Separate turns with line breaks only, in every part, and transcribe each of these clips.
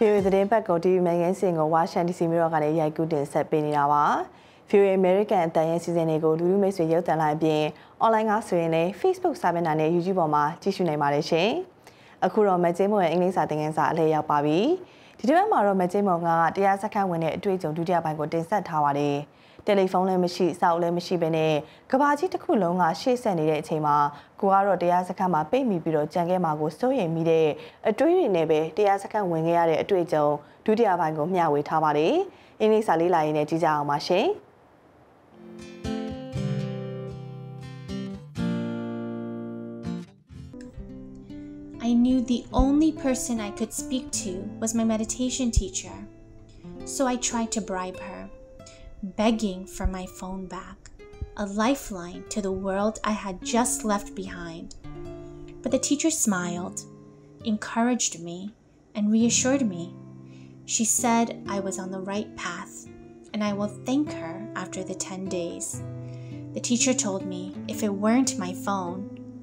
VOA သတင်းပတ်ကို TV မန်ဂင်းစင်ကိုဝါရှင်တန် DC မြို့တော်ကနေရိုက်ကူးတင်ဆက်ပေးနေတာပါ VOA American အတန်ရဲ့စီစဉ်တွေကိုလူလူမိတ်ဆွေရုပ်သံလိုက်အပြင် online ကဆိုရင်လည်း Facebook စာမျက်နှာနဲ့ YouTube ပေါ်မှာကြည့်ရှုနိုင်ပါတယ်ရှင်အခုတော့မကျင်းမွန်ရဲ့အင်္ဂလိပ်စာသင်ခန်းစာအလဲရောက်ပါပြီ ဒီတစ်ပတ်မှာတော့မကျင်းမွန်ကတရားစခန်းဝင်တဲ့အတွေ့အကြုံဒုတိယပိုင်းကိုတင်ဆက်ထားပါတယ်တယ်လီဖုန်းလည်းမရှိစောက်လည်းမရှိဘဲနဲ့ကဘာကြီးတစ်ခုလုံးကရှေ့ဆက်နေတဲ့အချိန်မှာကိုကတော့တရားစခန်းမှာပိတ်မိပြီးတော့ကြံခဲ့မှာကိုစိုးရိမ်မိတဲ့အတွေးတွေနဲ့ပဲတရားစခန်းဝင်ခဲ့ရတဲ့အတွေ့အကြုံဒုတိယပိုင်းကိုမျှဝေထားပါတယ်အင်္ဂလိပ်စာလေးလာရင်းနဲ့ကြည့်ကြအောင်ပါရှင်
I knew the only person I could speak to was my meditation teacher. So I tried to bribe her, begging for my phone back, a lifeline to the world I had just left behind. But the teacher smiled, encouraged me, and reassured me. She said I was on the right path, and I will thank her after the 10 days. The teacher told me if it weren't my phone,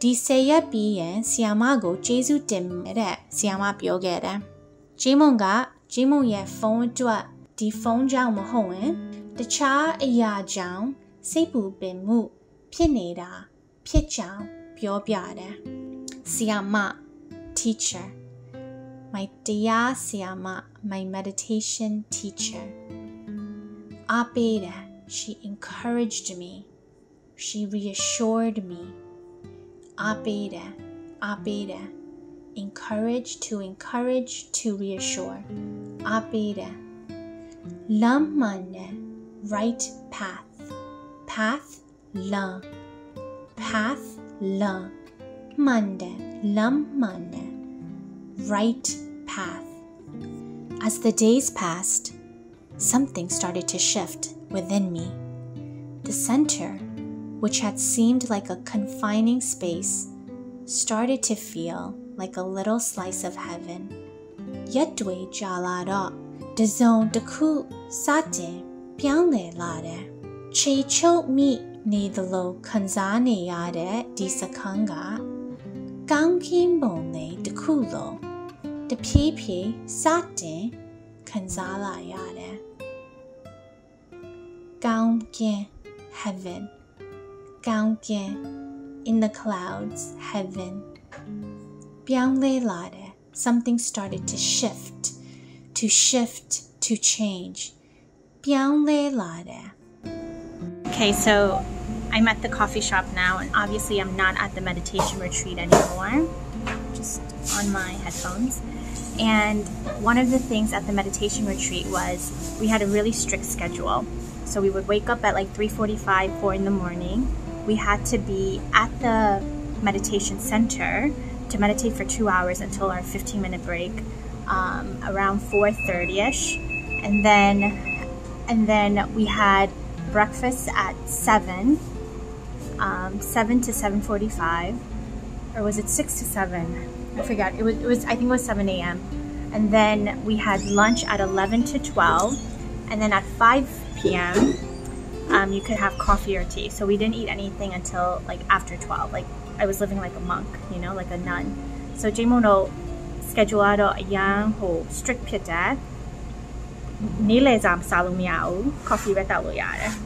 ဒီဆယ်ရက်ပြီးရင်ဆီယာမကိုကျေးဇူးတင်တဲ့ဆီယာမပြောခဲ့တယ်။ဂျီမွန်ကဂျီမွန်ရဲ့ဖုန်းအတွက်ဒီဖုန်းကြောင့်မဟုတ်ရင်တခြားအရာကြောင့်စိတ်ပူပင်မှုဖြစ်နေတာဖြစ်ကြောင်းပြောပြတယ်။ဆီယာမ teacher my တရားဆီယာမ my meditation teacher အားပေးတယ် she encouraged me she reassured me Abeda, Abeda. Encourage to encourage to reassure. Abeda. Lamane, right path. Path, la. Path, la. Mande, lamane. Right path. As the days passed, something started to shift within me. The center which had seemed like a confining space, started to feel like a little slice of heaven. Yetwe jalada, the zone the ku sate, pianle lade. Che cho mi ni the lo kanzane sakanga. Gang kim bone the kulo. The pipi sate kanzala yade. Gang heaven in the clouds, heaven. lade, something started to shift, to shift, to change. lade.
Okay, so I'm at the coffee shop now, and obviously I'm not at the meditation retreat anymore, just on my headphones. And one of the things at the meditation retreat was we had a really strict schedule. So we would wake up at like 3:45, 4 in the morning we had to be at the meditation center to meditate for two hours until our 15 minute break um, around 4.30ish and then and then we had breakfast at 7 um, 7 to 7.45 or was it 6 to 7 i forgot. It was, it was i think it was 7 a.m and then we had lunch at 11 to 12 and then at 5 p.m um, you could have coffee or tea. So we didn't eat anything until like after 12. Like I was living like a monk, you know, like a nun. So Jimono schedule ကတော့အရန်ဟို strict ဖြစ်တယ်။နေ့လယ်စာမစားလို့မရဘူး။ coffee ပဲတောက်လို့ရတယ်။